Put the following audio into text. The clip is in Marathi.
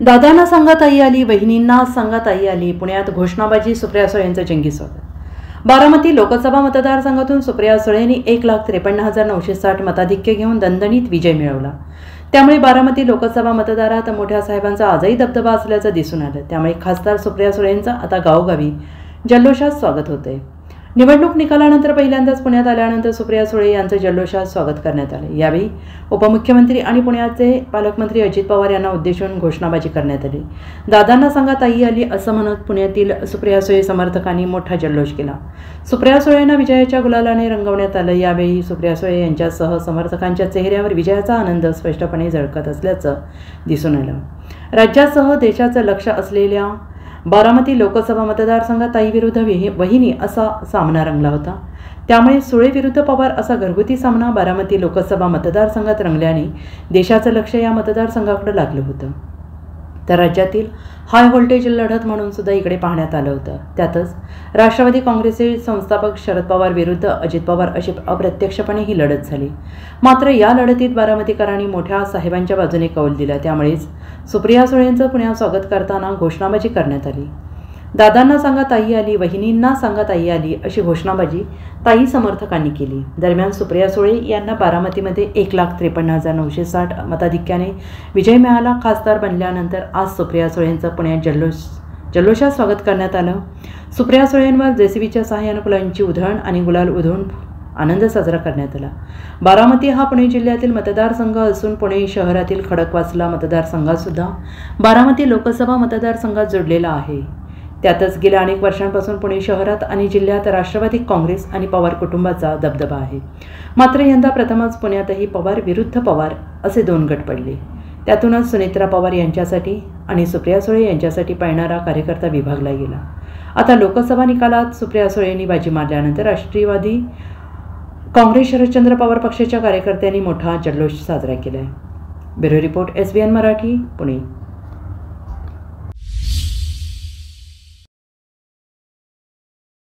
दादांना सांगत आई आली वहिनींना सांगत आई आली. पुण्यात घोषणाबाजी सुप्रिया सुळे यांचं जंगी स्वागत. बारामती लोकसभा मतदारसंघातून सुप्रिया सुळे यांनी एक लाख त्रेपन्न हजार नऊशे साठ मताधिक्य घेऊन दणदणीत विजय मिळवला. त्यामुळे बारामती लोकसभा मतदारात मोठ्या साहेबांचा आजही दबदबा असल्याचं दिसून आलं. त्यामुळे खासदार सुप्रिया सुळे यांचं आता गावोगावी जल्लोषात स्वागत होतंय. निवडणूक निकालानंतर पहिल्यांदाच पुण्यात आल्यानंतर सुप्रिया सुळे यांचं जल्लोषात स्वागत करण्यात आले. यावेळी उपमुख्यमंत्री आणि पुण्याचे पालकमंत्री अजित पवार यांना उद्देशून घोषणाबाजी करण्यात आली. दादांना सांगा ताई आली असं म्हणत पुण्यातील सुप्रिया सुळे समर्थकांनी मोठा जल्लोष केला. सुप्रिया सुळेंना विजयाच्या गुलालाने रंगवण्यात आलं. यावेळी सुप्रिया सुळे यांच्यासह समर्थकांच्या चेहऱ्यावर विजयाचा आनंद स्पष्टपणे झळकत असल्याचं दिसून आलं. राज्यासह देशाचं लक्ष असलेल्या बारामती लोकसभा मतदारसंघात ताईविरुद्ध वहिनी असा सामना रंगला होता. त्यामुळे सुळे विरुद्ध पवार असा घरगुती सामना बारामती लोकसभा मतदारसंघात रंगल्याने देशाचं लक्ष या मतदारसंघाकडे लागलं होतं. तर राज्यातील हाय व्होल्टेज लढत म्हणून सुद्धा इकडे पाहण्यात आलं होतं. त्यातच राष्ट्रवादी काँग्रेसचे संस्थापक शरद पवार विरुद्ध अजित पवार अशी अप्रत्यक्षपणे ही लढत झाली. मात्र या लढतीत बारामतीकरांनी मोठ्या साहेबांच्या बाजूने कौल दिला. त्यामुळेच सुप्रिया सुळेंचं पुण्यात स्वागत करताना घोषणाबाजी करण्यात आली. दादांना सांगा ताई आली वहिनींना सांगा ताई आली अशी घोषणाबाजी ताई समर्थकांनी केली. दरम्यान सुप्रिया सुळे यांना बारामतीमध्ये एक लाख त्रेपन्न हजार नऊशे साठ मताधिक्याने विजय मिळाला. खासदार बनल्यानंतर आज सुप्रिया सुळेंचं पुण्यात जल्लोष जल्लोषात स्वागत करण्यात आलं. सुप्रिया सुळेंवर जेसीबीच्या सहाय्यानं फुलांची उधळण आणि गुलाल उधळून आनंद साजरा करण्यात आला. बारामती हा पुणे जिल्ह्यातील मतदारसंघ असून पुणे शहरातील खडकवासला मतदारसंघातसुद्धा बारामती लोकसभा मतदारसंघात जोडलेला आहे. त्यातच गेल्या अनेक वर्षांपासून पुणे शहरात आणि जिल्ह्यात राष्ट्रवादी काँग्रेस आणि पवार कुटुंबाचा दबदबा आहे. मात्र यंदा प्रथमच पुण्यातही पवार विरुद्ध पवार असे दोन गट पडले. त्यातूनच सुनेत्रा पवार यांच्यासाठी आणि सुप्रिया सुळे यांच्यासाठी पळणारा कार्यकर्ता विभागला गेला. आता लोकसभा निकालात सुप्रिया सुळेंनी बाजी मारल्यानंतर राष्ट्रीयवादी काँग्रेस शरदचंद्र पवार पक्षाच्या कार्यकर्त्यांनी मोठा जल्लोष साजरा केला आहे bureau report S B N Marathi Pune.